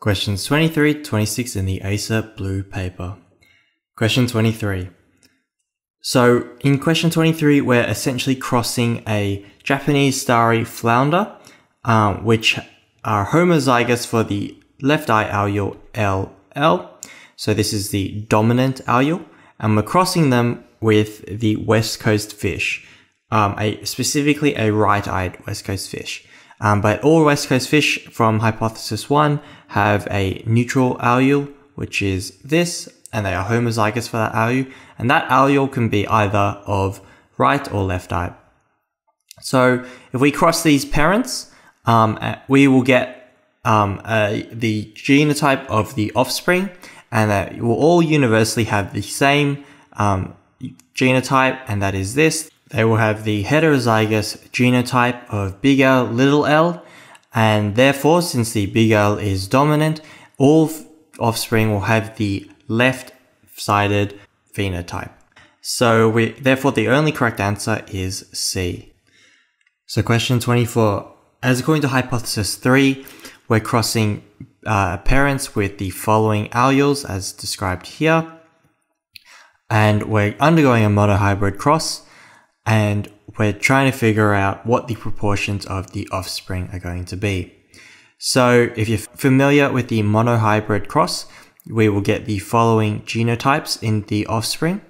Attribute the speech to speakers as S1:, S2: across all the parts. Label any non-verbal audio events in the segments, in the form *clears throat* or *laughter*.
S1: Questions 23 26 in the Acer Blue paper. Question 23. So in question 23, we're essentially crossing a Japanese starry flounder, um, which are homozygous for the left eye allele LL. So this is the dominant allele, and we're crossing them with the West Coast fish, um, a, specifically a right-eyed West Coast fish. Um, but all West Coast fish from hypothesis one have a neutral allele, which is this, and they are homozygous for that allele. And that allele can be either of right or left eye. So if we cross these parents, um, uh, we will get um, uh, the genotype of the offspring, and that will all universally have the same um, genotype, and that is this. They will have the heterozygous genotype of big L, little l, and therefore, since the big L is dominant, all offspring will have the left-sided phenotype. So we, therefore, the only correct answer is C. So question 24. As according to hypothesis 3, we're crossing uh, parents with the following alleles as described here. And we're undergoing a monohybrid cross and we're trying to figure out what the proportions of the offspring are going to be. So if you're familiar with the monohybrid cross, we will get the following genotypes in the offspring.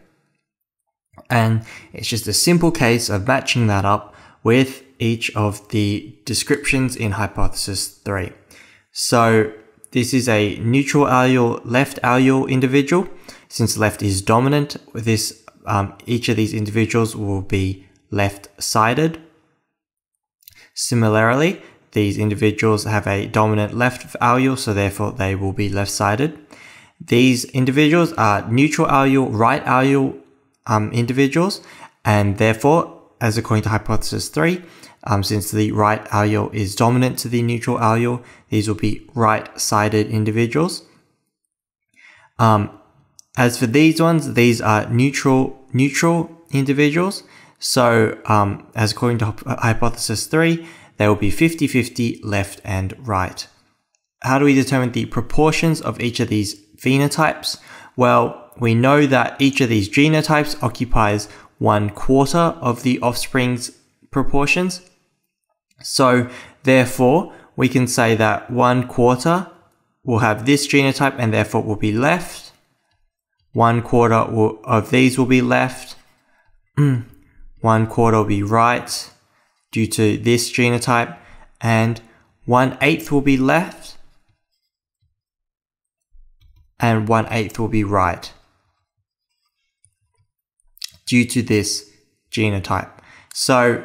S1: And it's just a simple case of matching that up with each of the descriptions in hypothesis 3. So this is a neutral allele, left allele individual. Since left is dominant, this um, each of these individuals will be left-sided. Similarly, these individuals have a dominant left allele, so therefore they will be left-sided. These individuals are neutral allele, right allele um, individuals, and therefore, as according to hypothesis 3, um, since the right allele is dominant to the neutral allele, these will be right-sided individuals. Um, as for these ones, these are neutral neutral individuals. So, um, as according to hypothesis three, they will be 50-50 left and right. How do we determine the proportions of each of these phenotypes? Well, we know that each of these genotypes occupies one quarter of the offspring's proportions. So, therefore, we can say that one quarter will have this genotype and therefore will be left one quarter of these will be left. Mm. one quarter will be right due to this genotype. And one eighth will be left. And one eighth will be right due to this genotype. So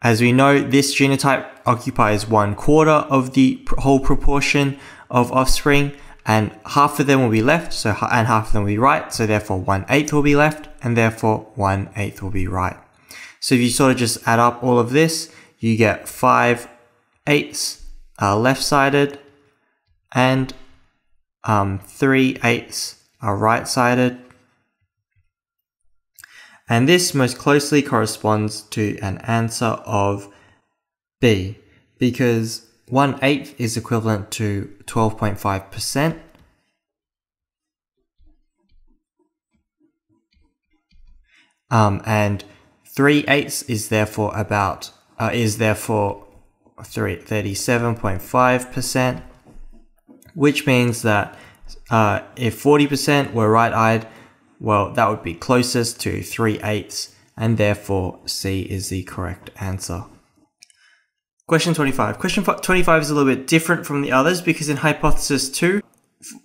S1: as we know, this genotype occupies one quarter of the whole proportion of offspring and half of them will be left, so and half of them will be right, so therefore one eighth will be left, and therefore one eighth will be right. So if you sort of just add up all of this, you get five eighths are left-sided, and um, three eighths are right-sided. And this most closely corresponds to an answer of B, because 1 eighth is equivalent to 12.5%. Um, and 3 eighths is therefore about, uh, is therefore 37.5%, which means that uh, if 40% were right-eyed, well, that would be closest to 3 eighths, and therefore C is the correct answer. Question 25. Question 25 is a little bit different from the others because in hypothesis 2,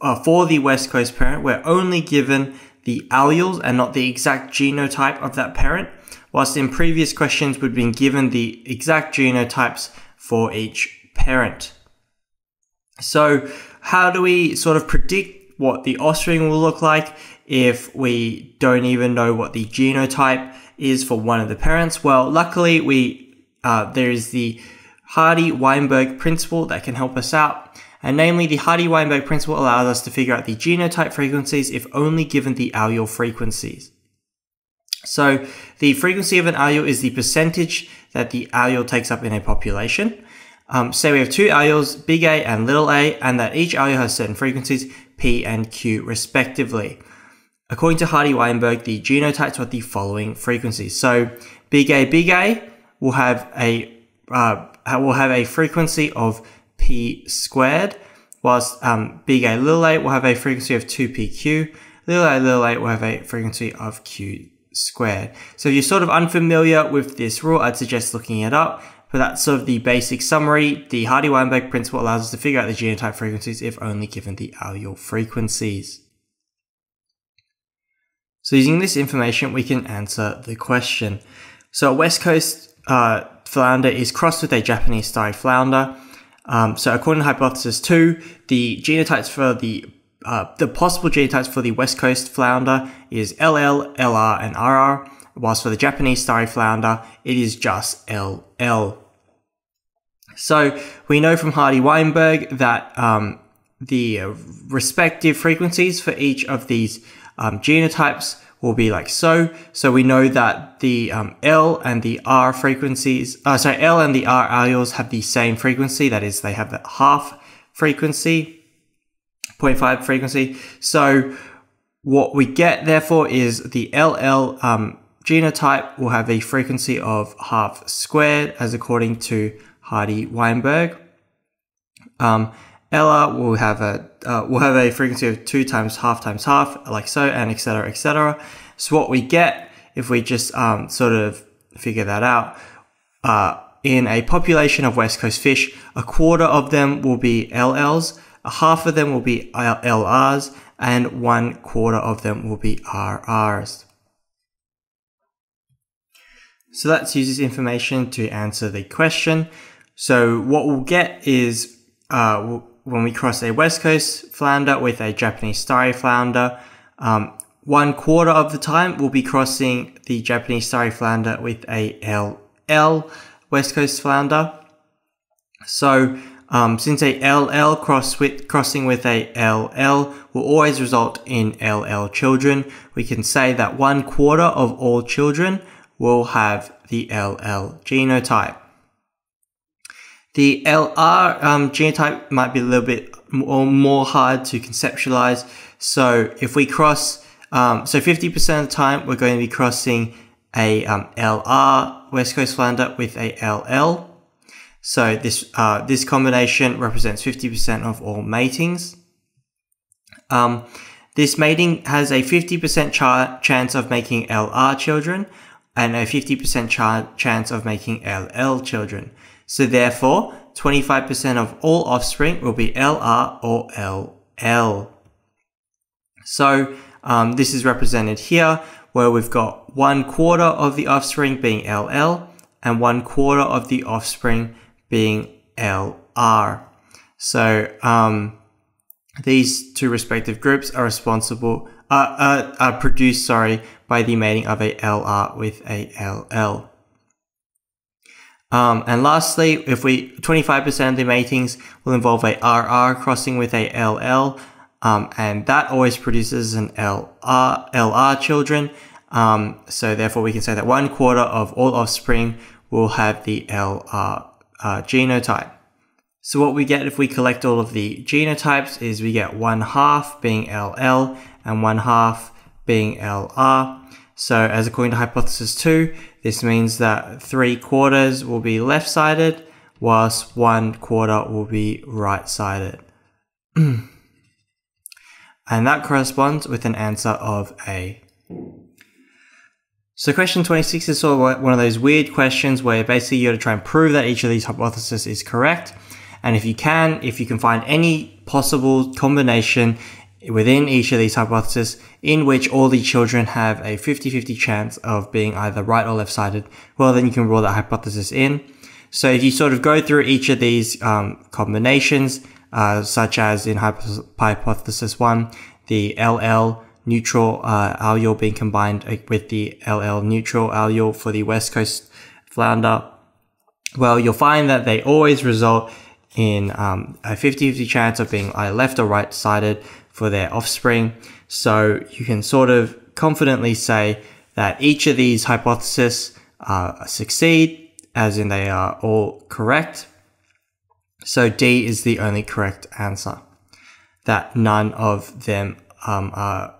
S1: uh, for the West Coast parent, we're only given the alleles and not the exact genotype of that parent, whilst in previous questions we've been given the exact genotypes for each parent. So how do we sort of predict what the offspring will look like if we don't even know what the genotype is for one of the parents? Well, luckily we uh, there is the Hardy-Weinberg principle that can help us out. And namely, the Hardy-Weinberg principle allows us to figure out the genotype frequencies if only given the allele frequencies. So the frequency of an allele is the percentage that the allele takes up in a population. um, say we have two alleles, big A and little a, and that each allele has certain frequencies, P and Q respectively. According to Hardy-Weinberg, the genotypes are the following frequencies. So big A, big A will have a uh, will have a frequency of P squared, whilst um, big A, little a will have a frequency of 2PQ, little a, little a will have a frequency of Q squared. So if you're sort of unfamiliar with this rule, I'd suggest looking it up. But that's sort of the basic summary. The Hardy-Weinberg principle allows us to figure out the genotype frequencies if only given the allele frequencies. So using this information, we can answer the question. So West Coast uh, flounder is crossed with a Japanese starry flounder. Um, so according to hypothesis two, the genotypes for the uh, the possible genotypes for the West Coast flounder is LL, LR, and RR, whilst for the Japanese starry flounder, it is just LL. So we know from Hardy-Weinberg that um, the respective frequencies for each of these um, genotypes will be like so. So we know that the um, L and the R frequencies, uh, sorry, L and the R alleles have the same frequency. That is, they have the half frequency, 0.5 frequency. So what we get therefore is the LL um, genotype will have a frequency of half squared as according to Hardy-Weinberg. Um, LR will have a uh, will have a frequency of two times half times half, like so, and etc. etc. So what we get if we just um, sort of figure that out, uh, in a population of west coast fish, a quarter of them will be LLs, a half of them will be LRs, and one quarter of them will be RRs. So let's use this information to answer the question. So what we'll get is uh, when we cross a West Coast flounder with a Japanese starry flounder, um, one quarter of the time we'll be crossing the Japanese starry flounder with a LL West Coast flounder. So um, since a LL cross with, crossing with a LL will always result in LL children, we can say that one quarter of all children will have the LL genotype. The LR um, genotype might be a little bit more, more hard to conceptualize. So if we cross, um, so 50% of the time we're going to be crossing a um, LR West Coast Flounder with a LL. So this uh, this combination represents 50% of all matings. Um, this mating has a 50% ch chance of making LR children and a 50% ch chance of making LL children. So therefore, 25% of all offspring will be LR or LL. So um, this is represented here where we've got one quarter of the offspring being LL and one quarter of the offspring being LR. So um, these two respective groups are responsible, uh, uh, are produced, sorry, by the mating of a LR with a LL. Um, and lastly, if we 25% of the matings will involve a RR crossing with a LL, um, and that always produces an LR, LR children. Um, so therefore, we can say that one quarter of all offspring will have the LR uh, genotype. So what we get if we collect all of the genotypes is we get one half being LL and one half being LR. So as according to hypothesis 2, this means that 3 quarters will be left-sided, whilst 1 quarter will be right-sided. *clears throat* and that corresponds with an answer of A. So question 26 is sort of one of those weird questions where basically you got to try and prove that each of these hypotheses is correct. And if you can, if you can find any possible combination within each of these hypotheses in which all the children have a 50-50 chance of being either right or left-sided, well, then you can rule that hypothesis in. So if you sort of go through each of these um, combinations, uh, such as in hypothesis one, the LL neutral uh, allele being combined with the LL neutral allele for the West Coast flounder, well, you'll find that they always result in um, a 50-50 chance of being either left or right-sided for their offspring. So you can sort of confidently say that each of these hypotheses uh, succeed, as in they are all correct. So D is the only correct answer. That none of them um, are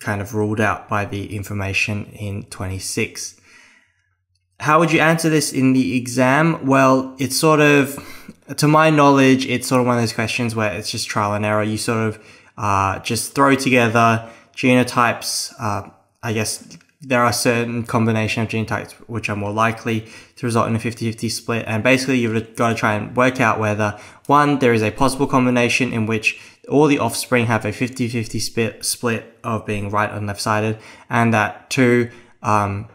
S1: kind of ruled out by the information in 26. How would you answer this in the exam? Well, it's sort of, to my knowledge, it's sort of one of those questions where it's just trial and error. You sort of uh, just throw together genotypes. Uh, I guess there are certain combination of genotypes which are more likely to result in a 50-50 split. And basically you've got to try and work out whether one, there is a possible combination in which all the offspring have a 50-50 split, split of being right and left sided. And that two, um,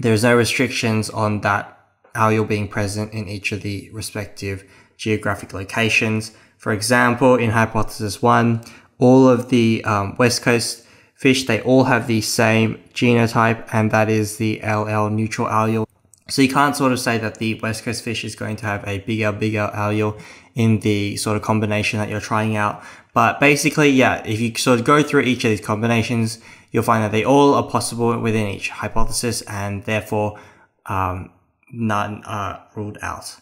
S1: there's no restrictions on that allele being present in each of the respective geographic locations. For example, in hypothesis one, all of the um, West Coast fish, they all have the same genotype, and that is the LL neutral allele. So you can't sort of say that the West Coast fish is going to have a bigger, bigger allele in the sort of combination that you're trying out. But basically, yeah, if you sort of go through each of these combinations, you'll find that they all are possible within each hypothesis, and therefore um, none are ruled out.